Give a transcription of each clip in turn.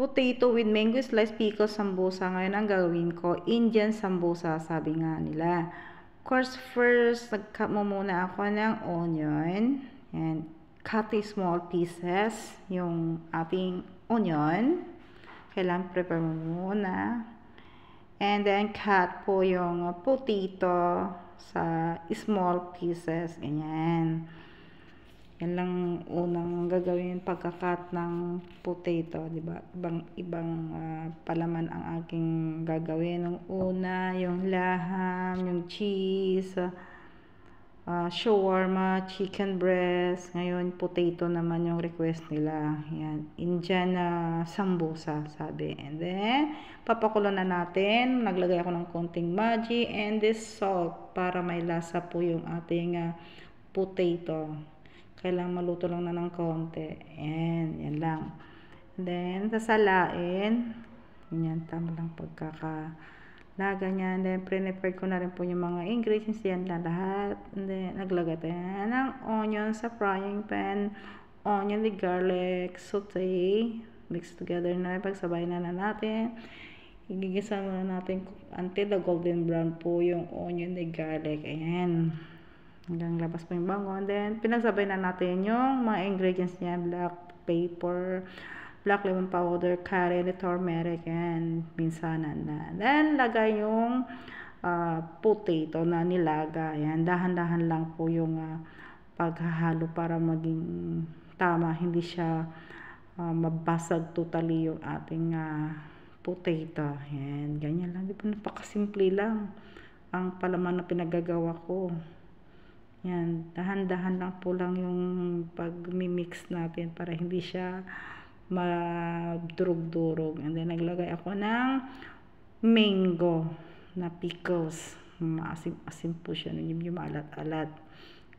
potato with mango slice pickle sambusa. Ngayon ang gagawin ko, Indian sambusa, sabi nga nila. Of course, first, nag-cut mo muna ako ng onion. And cut small pieces yung ating onion. Kailangan prepare mo muna. And then, cut po yung potato sa small pieces. Ganyan. Yan lang unang gagawin pagkakat ng potato, 'di ba? Ibang ibang uh, palaman ang aking gagawin. Nung una, yung laham, yung cheese, uh, shawarma, chicken breast. Ngayon, potato naman yung request nila. Yan, Indian uh, sambusa, sabi. And then, papakulo na natin. Naglagay ako ng konting maji and this salt para may lasa po yung ating uh, potato. Kailangan maluto lang na ng konti. Yan, yan lang. And then, sasalain. Yan, tama lang pagkaka laga niya. And then, pre-prepare ko na rin po yung mga ingredients yan na lahat. And then, naglagay tayo ng onion sa frying pan. Onion, the garlic, saute. Mix together na. Pagsabay na na natin. Igigisa muna natin until the golden brown po yung onion, the garlic. Ayan hanggang labas po yung bango. And then, pinagsabay na natin yung mga ingredients niya. Black pepper, black lemon powder, curry, turmeric, and minsanan na. Then, lagay yung uh, potato na nilaga. Ayan, dahan-dahan lang po yung uh, paghahalo para maging tama. Hindi siya uh, mabasag totally yung ating uh, potato. Ayan, ganyan lang. Di ba napakasimple lang ang palaman na pinagagawa ko. Yan, dahan-dahan lang po lang yung pag-mix natin para hindi siya madurog-durog. And then, naglagay ako ng mango na pickles. Maasim-asim po siya. Yung, maalat-alat.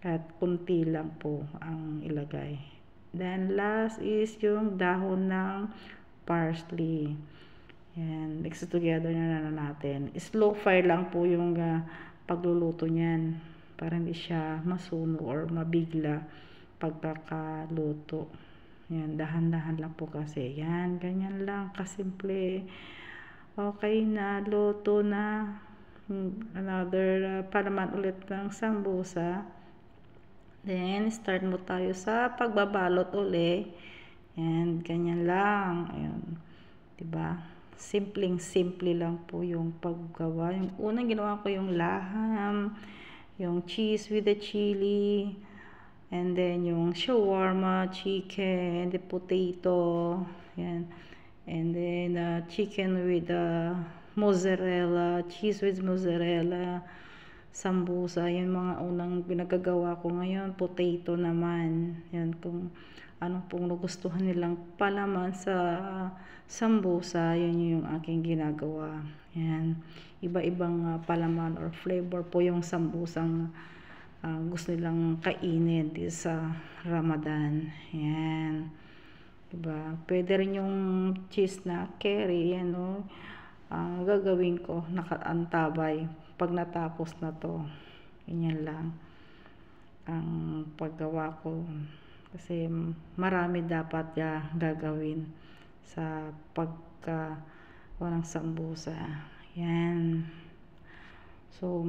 At kunti lang po ang ilagay. Then, last is yung dahon ng parsley. Yan, mix together na natin. Slow fire lang po yung uh, pagluluto niyan para hindi siya masunog or mabigla pagkakaluto. Yan, dahan-dahan lang po kasi. Yan, ganyan lang, kasimple. Okay na, luto na. Another, uh, para man ulit ng sambusa. Then, start mo tayo sa pagbabalot uli. And, ganyan lang. Ayun. Diba? Simpleng-simple lang po yung paggawa. Yung unang ginawa ko yung laham yung cheese with the chili, and then yung shawarma, chicken, the potato, yan. And then uh, chicken with uh, mozzarella, cheese with mozzarella, sambusa, yung mga unang pinagagawa ko ngayon, potato naman. Yan kung ano pong nagustuhan nilang palaman sa sambusa, yun yung aking ginagawa. Yan iba-ibang uh, palaman or flavor po yung sambusang uh, gusto nilang kainin sa Ramadan. Yan. Diba? Pwede rin yung cheese na curry, yan. Ang uh, gagawin ko, nakaantabay pag natapos na to. Ganyan lang ang paggawa ko. Kasi marami dapat ya gagawin sa pagka walang sambusa. Yan. So,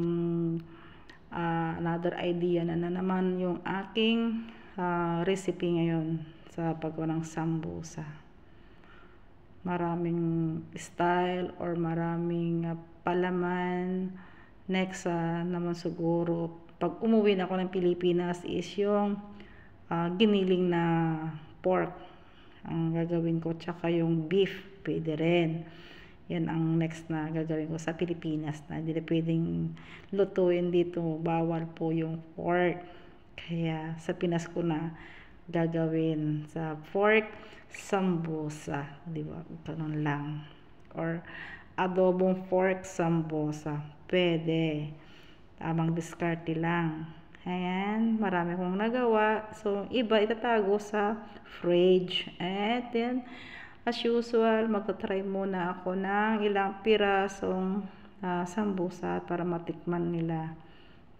uh, another idea na, na naman yung aking uh, recipe ngayon sa paggawa ng sambusa. Maraming style or maraming uh, palaman. Next uh, naman siguro, pag umuwi na ako ng Pilipinas is yung uh, giniling na pork ang gagawin ko. Tsaka yung beef, pwede rin. Yan ang next na gagawin ko sa Pilipinas na hindi na pwedeng lutuin dito bawal po yung pork. Kaya sa Pinas ko na gagawin sa pork sambosa di ba? Ganun lang. Or adobong pork sambosa pwede. Tamang diskarte lang ayan marami kong nagawa so iba itatago sa fridge and then As usual, magta-try muna ako ng ilang pirasong uh, sambusa para matikman nila.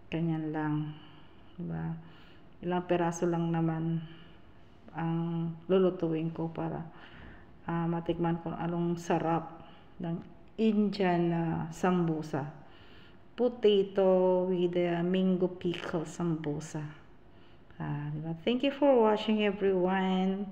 Ganyan lang. Diba? Ilang piraso lang naman ang lulutuin ko para uh, matikman kung anong sarap ng Indian uh, sambusa. Potato with a mango pickle sambusa. Uh. Thank you for watching everyone.